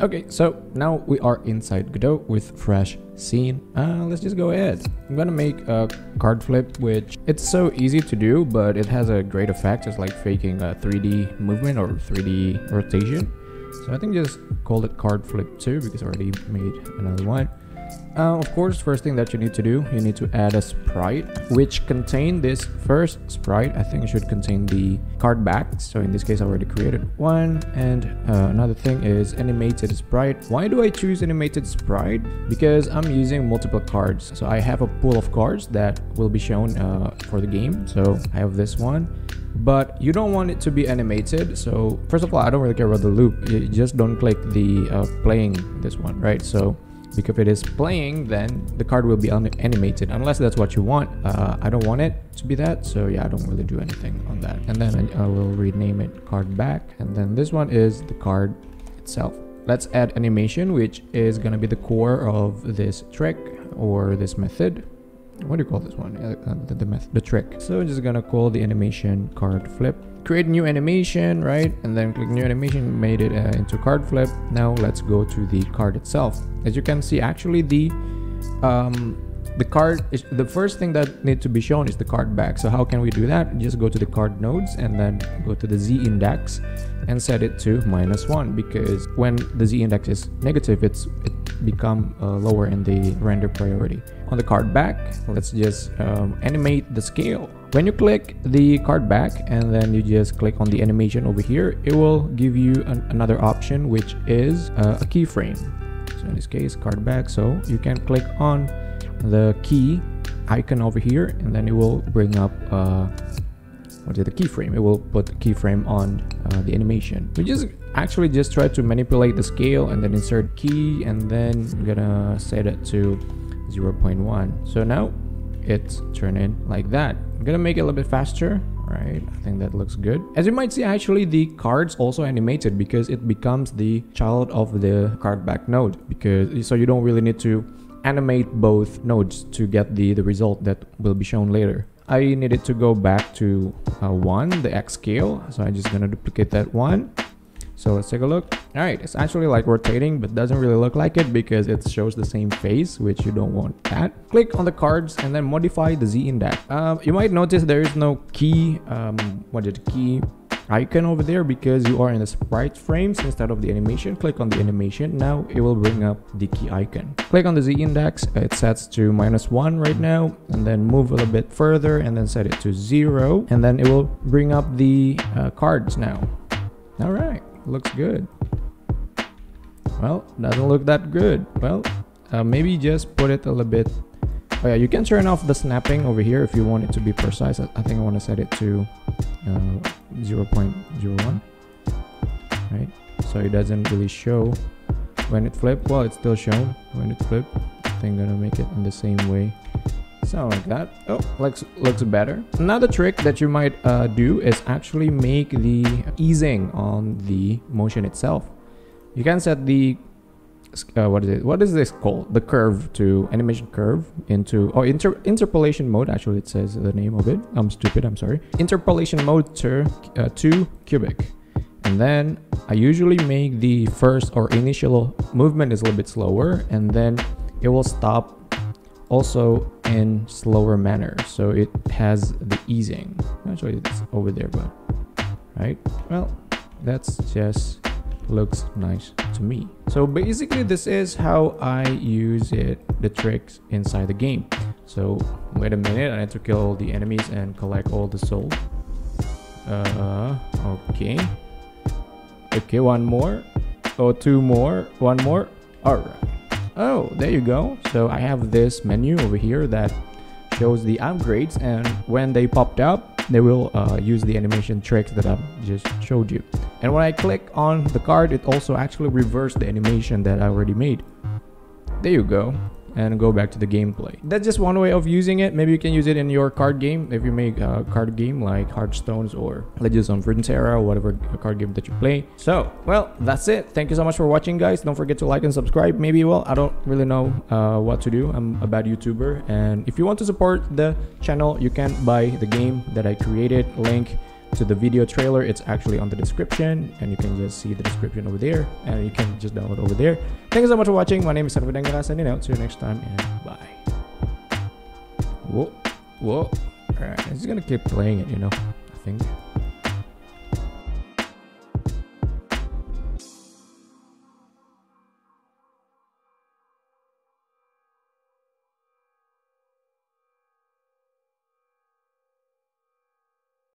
Okay, so now we are inside Godot with fresh scene. Uh, let's just go ahead. I'm gonna make a card flip, which it's so easy to do, but it has a great effect. It's like faking a 3D movement or 3D rotation. So I think just call it card flip 2 because I already made another one. Uh, of course, first thing that you need to do, you need to add a sprite, which contain this first sprite. I think it should contain the card back. So in this case, I already created one. And uh, another thing is animated sprite. Why do I choose animated sprite? Because I'm using multiple cards. So I have a pool of cards that will be shown uh, for the game. So I have this one but you don't want it to be animated so first of all i don't really care about the loop you just don't click the uh, playing this one right so because if it is playing then the card will be animated. Unless that's what you want. Uh, I don't want it to be that so yeah I don't really do anything on that. And then I, will rename it card back and then this one is the card itself. Let's add animation which is gonna be the core of this trick or this method what do you call this one? Uh, the, the, method, the trick. So I'm just gonna call the animation card flip. Create new animation right? And then click new animation made it uh, into card flip. Now let's go to the card itself. As you can see actually the um, the card is the first thing that need to be shown is the card back so how can we do that? Just go to the card nodes and then go to the z index and set it to minus one because when the z index is negative it's it become uh, lower in the render priority. On the card back let's just um, animate the scale. When you click the card back and then you just click on the animation over here it will give you an, another option which is uh, a keyframe. So in this case card back. So you can click on the key icon over here and then it will bring up uh, what is the keyframe. It will put keyframe on uh, the animation. We just actually just try to manipulate the scale and then insert key and then I'm gonna set it to 0.1 so now it's turning like that. I'm gonna make it a little bit faster right? I think that looks good. As you might see actually the cards also animated because it becomes the child of the card back node because so you don't really need to animate both nodes to get the, the result that will be shown later. I needed to go back to uh, 1, the X scale. So I'm just to duplicate that one. So let's take a look. All right, it's actually like rotating, but doesn't really look like it because it shows the same face, which you don't want that. Click on the cards and then modify the Z index. Uh, you might notice there is no key, um, what is the key icon over there because you are in the sprite frames instead of the animation. Click on the animation. Now it will bring up the key icon. Click on the z index. It sets to minus one right now and then move a little bit further and then set it to zero and then it will bring up the uh, cards now. All right. Looks good. Well doesn't look that good. Well uh, maybe just put it a little bit oh yeah you can turn off the snapping over here if you want it to be precise. I, I think i want to set it to uh, 0.01 right? So it doesn't really show when it flip well it's still shown when it flip I think I'm gonna make it in the same way. Something like that. Oh. Looks looks better. Another trick that you might uh, do is actually make the easing on the motion itself. You can set the uh, what is it? What is this called? The curve to animation curve into oh inter interpolation mode. Actually, it says the name of it. I'm stupid. I'm sorry. Interpolation mode to uh, to cubic, and then I usually make the first or initial movement is a little bit slower, and then it will stop also in slower manner. So it has the easing. Actually, it's over there, but right. Well, that's just looks nice to me. So basically this is how I use it, the tricks inside the game. So wait a minute, I need to kill all the enemies and collect all the souls. Uh, okay. Okay, one more. Oh, two more. One more. Alright. Oh, there you go. So I have this menu over here that shows the upgrades and when they popped up, they will uh, use the animation tricks that I've just showed you. And when I click on the card, it also actually reversed the animation that I already made. There you go and go back to the gameplay. That's just one way of using it. Maybe you can use it in your card game if you make a card game like Hearthstones or Legends of Runeterra or whatever card game that you play. So, well, that's it. Thank you so much for watching, guys. Don't forget to like and subscribe. Maybe, well, I don't really know uh, what to do. I'm a bad YouTuber. And if you want to support the channel, you can buy the game that I created. Link to the video trailer, it's actually on the description, and you can just see the description over there, and you can just download over there. Thank you so much for watching. My name is Sarvadangara, signing out. See you next time, and bye. Whoa, whoa. Alright, I'm just gonna keep playing it, you know, I think.